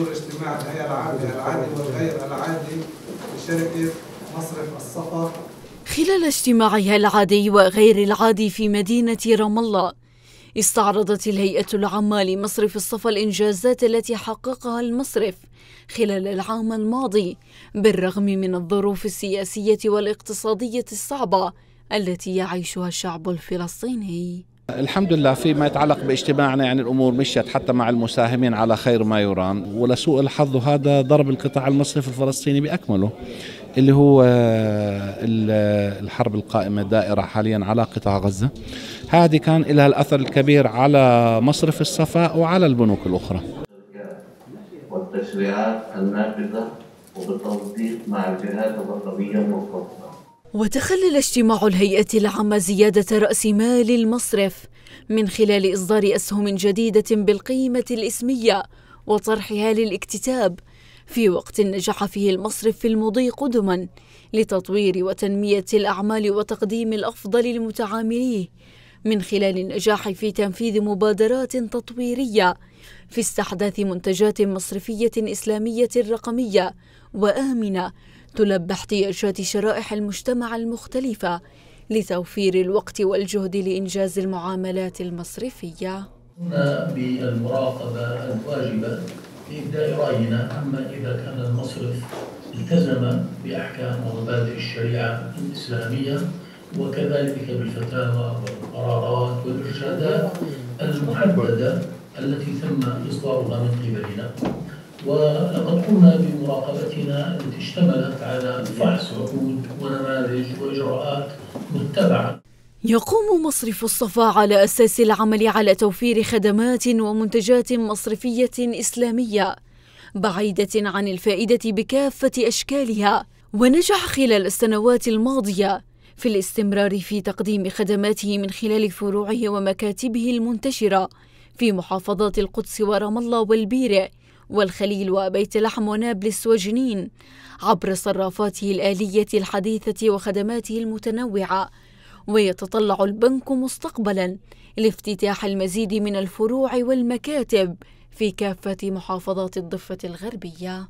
اجتماع الهيئة العامة العادي والغير العادي لشركة مصرف الصفا خلال اجتماعها العادي وغير العادي في مدينة رام الله استعرضت الهيئة العامة لمصرف الصفا الإنجازات التي حققها المصرف خلال العام الماضي بالرغم من الظروف السياسية والاقتصادية الصعبة التي يعيشها الشعب الفلسطيني. الحمد لله فيما يتعلق باجتماعنا يعني الأمور مشيت حتى مع المساهمين على خير ما يرام. ولسوء الحظ هذا ضرب القطاع المصرفي الفلسطيني بأكمله اللي هو الحرب القائمة دائره حاليا على قطاع غزة. هذه كان لها الأثر الكبير على مصرف الصفاء وعلى البنوك الأخرى. والتشريعات النافذه وبالتنسيق مع الجهات الرقابيه المختصه وتخلل اجتماع الهيئة العامة زيادة رأس مال المصرف من خلال إصدار أسهم جديدة بالقيمة الإسمية وطرحها للاكتتاب في وقت نجح فيه المصرف في المضي قدما لتطوير وتنمية الأعمال وتقديم الأفضل لمتعامليه من خلال النجاح في تنفيذ مبادرات تطويرية في استحداث منتجات مصرفية إسلامية رقمية وآمنة تلبى احتياجات شرائح المجتمع المختلفة لتوفير الوقت والجهد لإنجاز المعاملات المصرفية. هنا بالمراقبة الواجبة لإبداء رأينا عما إذا كان المصرف التزم بأحكام ومبادئ الشريعة الإسلامية وكذلك بالفتاوى والقرارات والإرشادات المحددة التي تم إصدارها من قبلنا. ولقد قمنا بمراقبتنا التي اشتملت على فحص عقود ونماذج وإجراءات متبعة. يقوم مصرف الصفا على أساس العمل على توفير خدمات ومنتجات مصرفية إسلامية بعيدة عن الفائدة بكافة أشكالها ونجح خلال السنوات الماضية. في الاستمرار في تقديم خدماته من خلال فروعه ومكاتبه المنتشرة في محافظات القدس ورام الله والبيره والخليل وبيت لحم ونابلس وجنين عبر صرافاته الآلية الحديثة وخدماته المتنوعة. ويتطلع البنك مستقبلا لافتتاح المزيد من الفروع والمكاتب في كافة محافظات الضفة الغربية.